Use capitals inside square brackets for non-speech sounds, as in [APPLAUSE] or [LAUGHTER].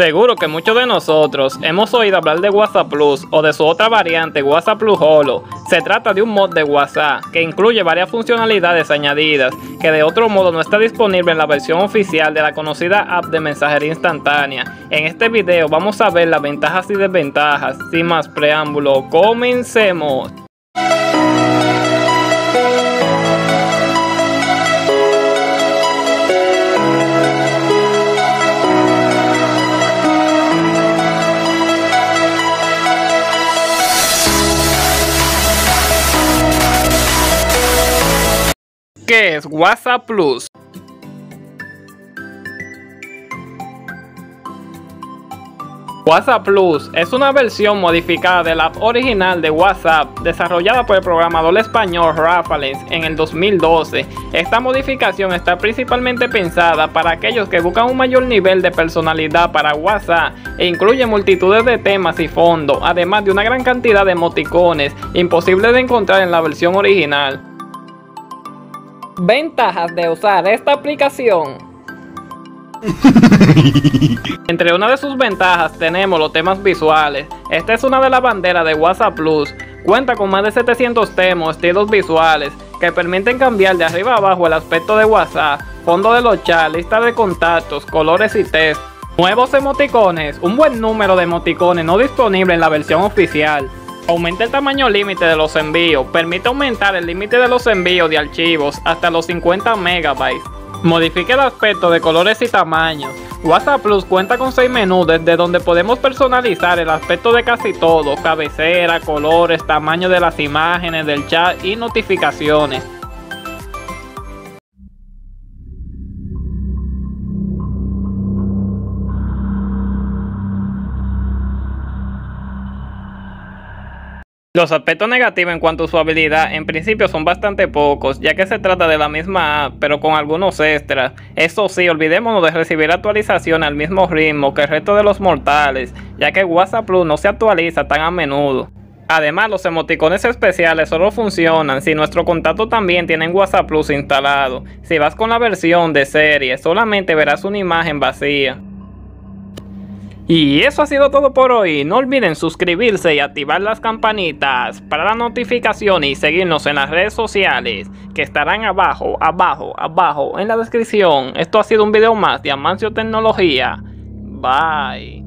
Seguro que muchos de nosotros hemos oído hablar de WhatsApp Plus o de su otra variante WhatsApp Plus Holo. Se trata de un mod de WhatsApp que incluye varias funcionalidades añadidas que de otro modo no está disponible en la versión oficial de la conocida app de mensajería instantánea. En este video vamos a ver las ventajas y desventajas. Sin más preámbulo, comencemos. ¿Qué es WhatsApp Plus? WhatsApp Plus es una versión modificada de la app original de WhatsApp desarrollada por el programador español Rafael en el 2012. Esta modificación está principalmente pensada para aquellos que buscan un mayor nivel de personalidad para WhatsApp e incluye multitudes de temas y fondos, además de una gran cantidad de emoticones imposibles de encontrar en la versión original. Ventajas de usar esta aplicación. [LAUGHS] Entre una de sus ventajas tenemos los temas visuales. Esta es una de las banderas de WhatsApp Plus. Cuenta con más de 700 temas, estilos visuales, que permiten cambiar de arriba a abajo el aspecto de WhatsApp, fondo de los chats, lista de contactos, colores y texto. Nuevos emoticones, un buen número de emoticones no disponible en la versión oficial. Aumenta el tamaño límite de los envíos. Permite aumentar el límite de los envíos de archivos hasta los 50 megabytes. Modifica el aspecto de colores y tamaños. WhatsApp Plus cuenta con 6 menús desde donde podemos personalizar el aspecto de casi todo, cabecera, colores, tamaño de las imágenes, del chat y notificaciones. Los aspectos negativos en cuanto a su habilidad en principio son bastante pocos, ya que se trata de la misma app, pero con algunos extras. Eso sí, olvidémonos de recibir actualizaciones al mismo ritmo que el resto de los mortales, ya que WhatsApp Plus no se actualiza tan a menudo. Además, los emoticones especiales solo funcionan si nuestro contacto también tiene WhatsApp Plus instalado. Si vas con la versión de serie, solamente verás una imagen vacía. Y eso ha sido todo por hoy. No olviden suscribirse y activar las campanitas para la notificación y seguirnos en las redes sociales que estarán abajo, abajo, abajo en la descripción. Esto ha sido un video más de Amancio Tecnología. Bye.